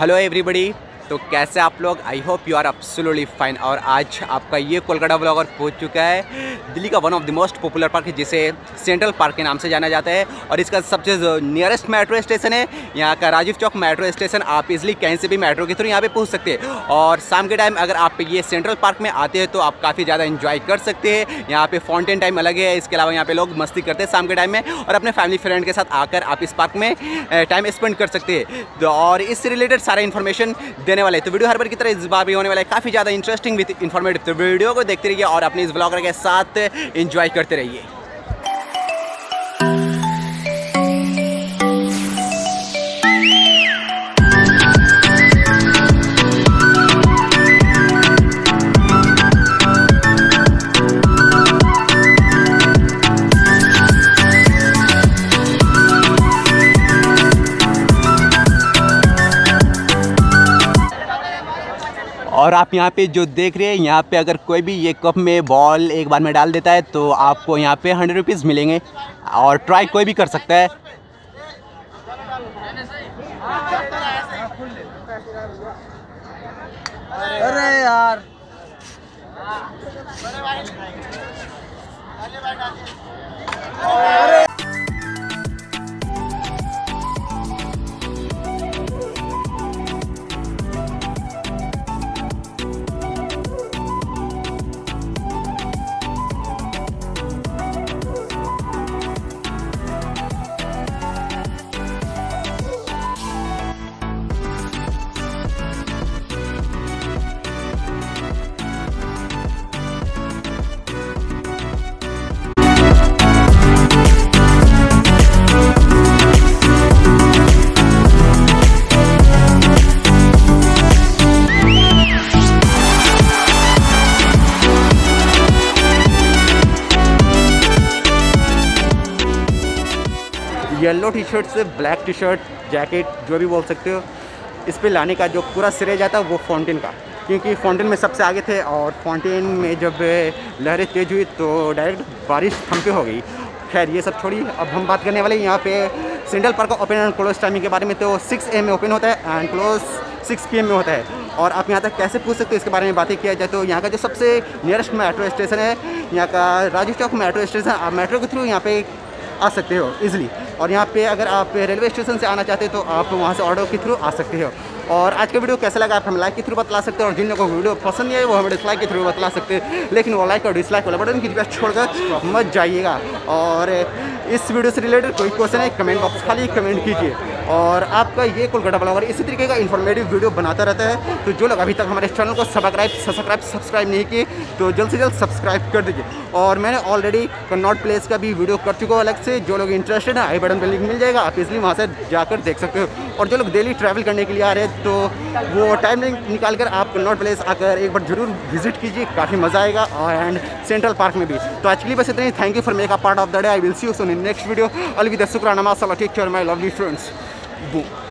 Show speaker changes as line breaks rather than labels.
hello everybody. तो कैसे आप लोग? I hope you are absolutely fine और आज आपका ये कोलकाता ब्लॉगर पहुँच चुका है। दिल्ली का one of the most popular park जिसे सेंट्रल पार्क के नाम से जाना जाता है। और इसका सबसे नियरेस्ट मेट्रो स्टेशन है, यहाँ का राजीव चौक मेट्रो स्टेशन आप इजिली कहीं से भी मेट्रो के थ्रू यहाँ पे पहुँच सकते हैं। और शाम के टाइम अगर आप ये सेंट्रल पार्क में आते हैं तो आप काफ़ी ज़्यादा इन्जॉय कर सकते हैं। यहाँ पे फाउंटेन टाइम अलग है, इसके अलावा यहाँ पे लोग मस्ती करते हैं शाम के टाइम में। और अपने फैमिली फ्रेंड के साथ आकर आप इस पार्क में टाइम स्पेंड कर सकते हैं। और इससे रिलेटेड सारा इन्फॉर्मेशन देने वाले तो वीडियो हर बार की तरह इस बार भी होने वाला। काफ़ी ज़्यादा इंटरेस्टिंग विथ इन्फॉर्मेटिव तो वीडियो को देखते रहिए और अपने इस ब्लॉगर के साथ इंजॉय करते रहिए। और आप यहाँ पे जो देख रहे हैं यहाँ पे अगर कोई भी ये कप में बॉल एक बार में डाल देता है तो आपको यहाँ पे हंड्रेड रुपीज़ मिलेंगे। और ट्राई कोई भी कर सकता है।
अरे यार। अरे
येलो टी शर्ट से ब्लैक टी शर्ट जैकेट, जो भी बोल सकते हो, इस पर लाने का जो पूरा श्रेय जाता है वो फाउंटेन का। क्योंकि फाउंटेन में सबसे आगे थे और फाउंटेन में जब लहरें तेज हुई तो डायरेक्ट बारिश थम पे हो गई। खैर, ये सब छोड़ी, अब हम बात करने वाले यहाँ पे सेंट्रल पार्क का ओपन एंड क्लोज टाइमिंग के बारे में। तो सिक्स एम में ओपन होता है एंड क्लोज सिक्स पी में होता है। और आप यहाँ तक कैसे पूछ सकते हो इसके बारे में बातें किया जाए तो यहाँ का जो सबसे नियरेस्ट मेट्रो स्टेशन है, यहाँ का राजू चौक मेट्रो स्टेशन आप मेट्रो के थ्रू यहाँ पे आ सकते हो इजीली और यहाँ पे अगर आप रेलवे स्टेशन से आना चाहते हो तो आप वहाँ से ऑर्डर के थ्रू आ सकते हो। और आज का वीडियो कैसा लगा? आप हम लाइक के थ्रू बतला सकते हो और जिन लोगों को वीडियो पसंद नहीं आई वो हमें डिसलाइक के थ्रू बतला सकते हैं। लेकिन वो लाइक और डिसलाइक वाला बटन की छोड़कर मत जाइएगा। और इस वीडियो से रिलेटेड कोई क्वेश्चन है कमेंट बॉक्स खाली कमेंट कीजिए। और आपका ये कोलकाता ब्लॉगर इसी तरीके का इन्फॉर्मेटिव वीडियो बनाता रहता है। तो जो लोग अभी तक हमारे चैनल को सब्सक्राइब सब्सक्राइब सब्सक्राइब नहीं किए तो जल्द से जल्द सब्सक्राइब कर दीजिए। और मैंने ऑलरेडी कन्नॉट प्लेस का भी वीडियो कर चुका हूँ अलग से। जो लोग इंटरेस्टेड हैं, आई बटन पर लिंक मिल जाएगा। आप इसलिए वहाँ से जाकर देख सकते हो। और जो लोग डेली ट्रैवल करने के लिए आ रहे हैं तो वो टाइम निकाल कर आप कन्नॉट प्लेस आकर एक बार ज़रूर विज़िट कीजिए। काफ़ी मज़ा आएगा। एंड सेंट्रल पार्क में भी। तो लिए बस इतना ही। Thank you for make a part of the day I will see you soon next video अलविदा शुक्राना मासल take care my lovely friends बु